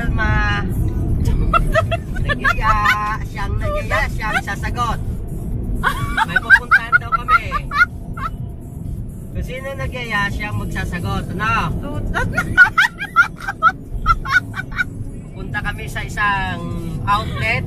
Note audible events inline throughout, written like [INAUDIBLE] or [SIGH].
Alma. nagaya, siyang nagaya, siyang sasagot. May pupuntahan daw kami. Kung sino nagaya, siyang magsasagot. Ano? Punta kami sa isang outlet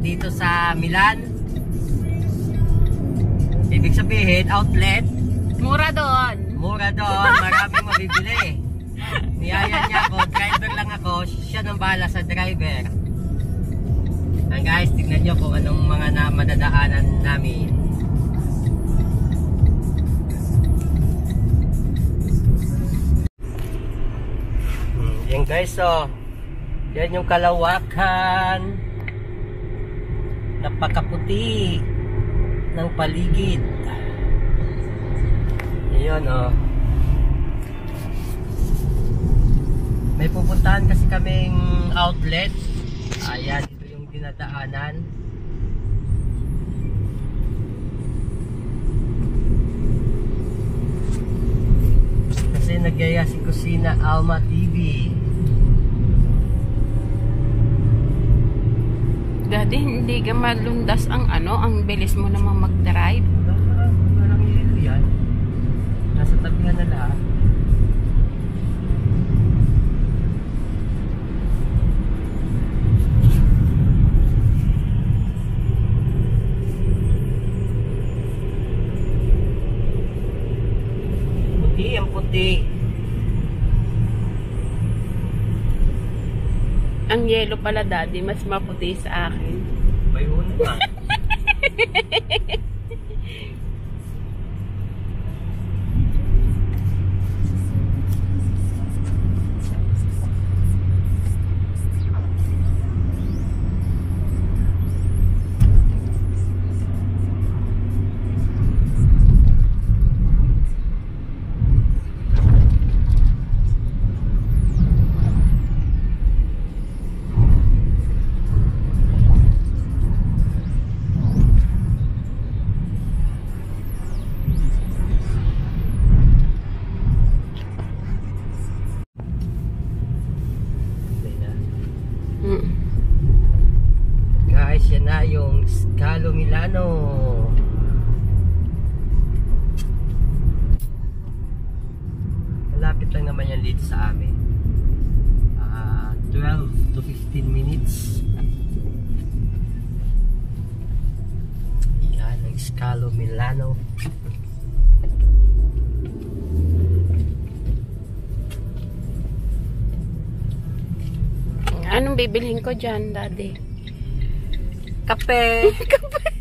dito sa Milan. Ibig sabihin, outlet, Mura doon. mura doon, maraming mabibili. Niyaya niya ako, driver lang ako, siya nang bahala sa driver. Ang guys, tignan nyo kung anong mga na madadaanan namin. Yan guys, oh. Yan yung kalawakan. Napakaputi ng paligid. Ayun, oh. May pupuntahan kasi kaming outlet. Ayan, ito yung dinadaanan. Kasi nagyaya si Kusina Alma TV. Dati hindi ka malundas ang ano, ang bilis mo namang mag-drive. Na lahat. Puti, ang puti. Ang yellow pala daddy, mas maputi sa akin. Bayo na [LAUGHS] sa amin. Ah, 12 to 15 minutes. Yan ang Scalo Milano. Anong bibilhin ko dyan, daddy? Kape! [LAUGHS] Dami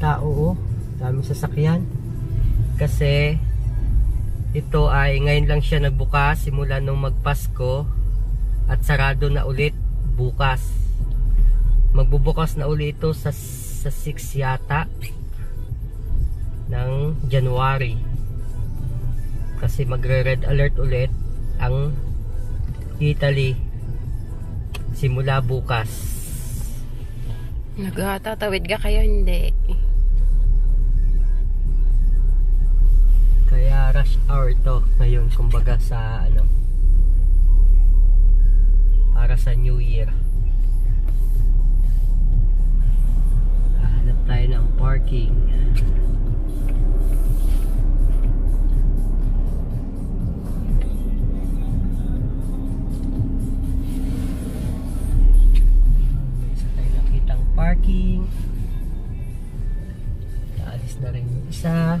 tao oh. Dami sasakyan. Kasi ito ay ngayon lang siya nagbukas simula nung magpasko at sarado na ulit bukas. Magbubukas na ulit ito sa sa 6 yata ng January. Kasi magre-red alert ulit ang Italy simula bukas. Nagtatawid ka kayo, hindi. Rush hour to ngayon kumbaga sa ano para sa New Year. Hanap tayo ng parking. Parking. Naalis na rin yung isa.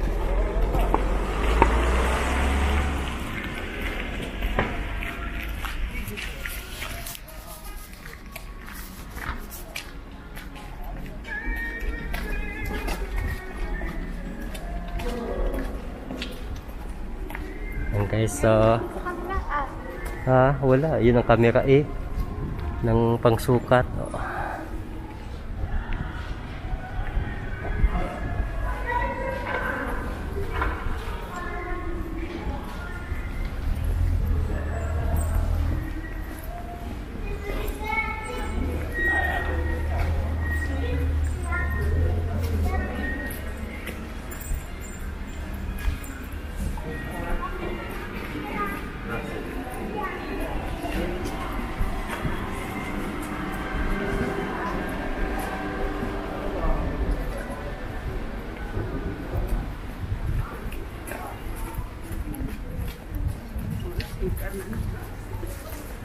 guys, so... Ha? Wala. Yun ang camera eh. Ng pangsukat. Oh.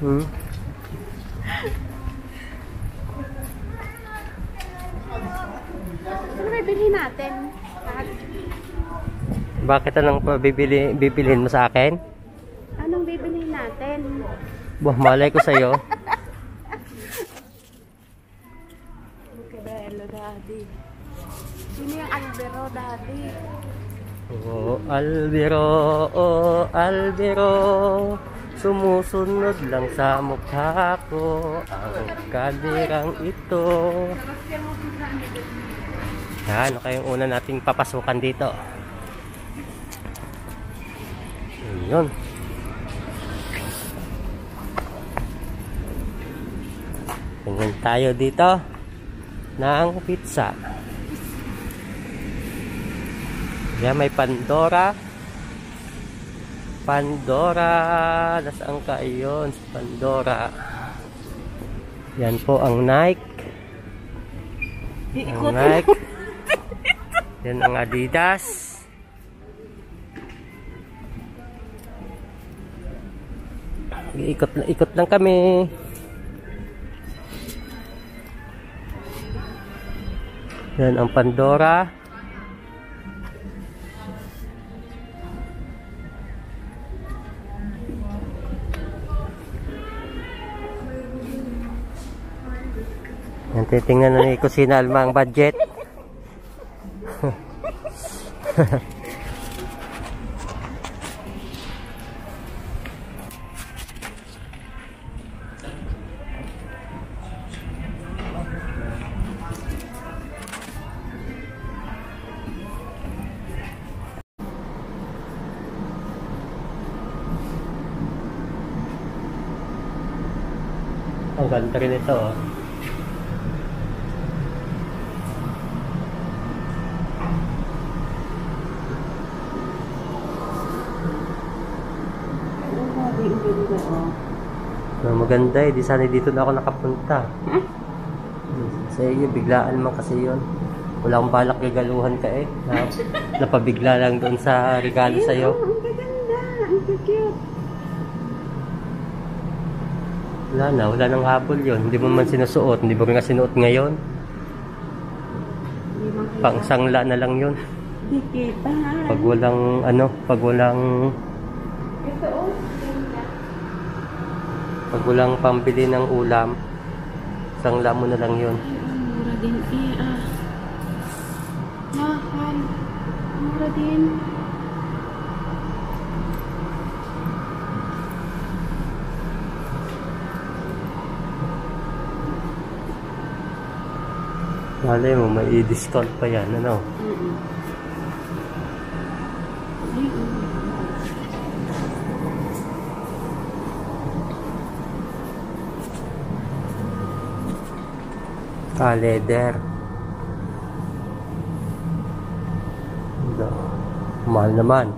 Hmm. Ano bibili natin? Lahat. Bakit anong bibili, bibilhin mo sa akin? Anong bibili natin? Bah, malay ko sa'yo. Cabello, daddy. Sino yung Albero, daddy? Oh, Albiro, oh, Albiro. Sumusunod lang sa mukha ko ang kadirang ito. Yan, ano kayong una nating papasukan dito? Yun. Tingin tayo dito ng pizza. Yan, may Pandora. Pandora. Nasaan ka yun? Si Pandora. Yan po ang Nike. Ang Nike. Yan ang Adidas. Ikot, ikot lang kami. Yan ang Pandora. Yan, titingnan na ni Kusina Alma ang budget. Ang ganda rin ito. Oh. Na maganda eh, di sana dito na ako nakapunta. Sa iyo, biglaan man kasi yun. Wala akong balak regaluhan ka eh. Na, [LAUGHS] napabigla lang doon sa regalo sa'yo. Ang gaganda. Ang cute. Wala na, wala nang habol yun. Hindi mo man sinusuot, hindi mo nga sinuot ngayon. Hindi makita. Pang sangla na lang kita. Pag walang, ano, pag walang, Ito oh. Ganda. Pag walang pambili ng ulam, sangla mo na lang yun. Mura din eh ah. Mahal. Mura din. Malay mo, may i-discount pa yan, ano? Mm-mm. Ah, leather. Mahal naman.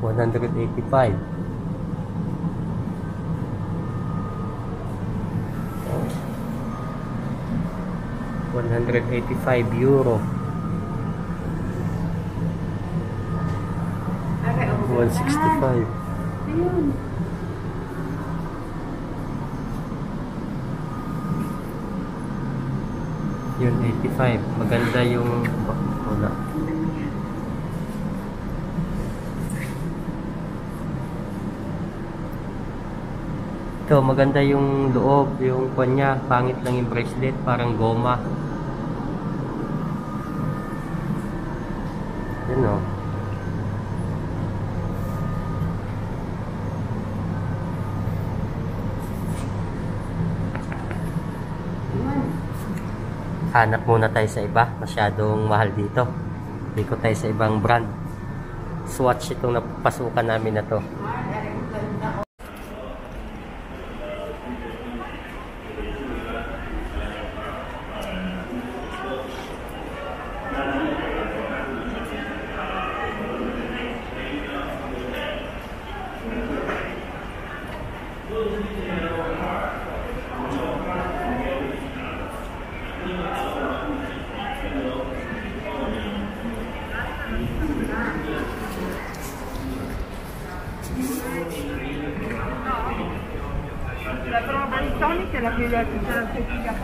185. One hundred eighty-five euro. Aray, oh. One sixty-five. Ayun. Yun, 85. Maganda yung... Wala. Ito, maganda yung loob, yung kanya, pangit lang yung bracelet, parang goma. Yun o. hanap muna tayo sa iba. Masyadong mahal dito. Ikot tayo sa ibang brand. Swatch itong napasukan namin na to. La la biblioteca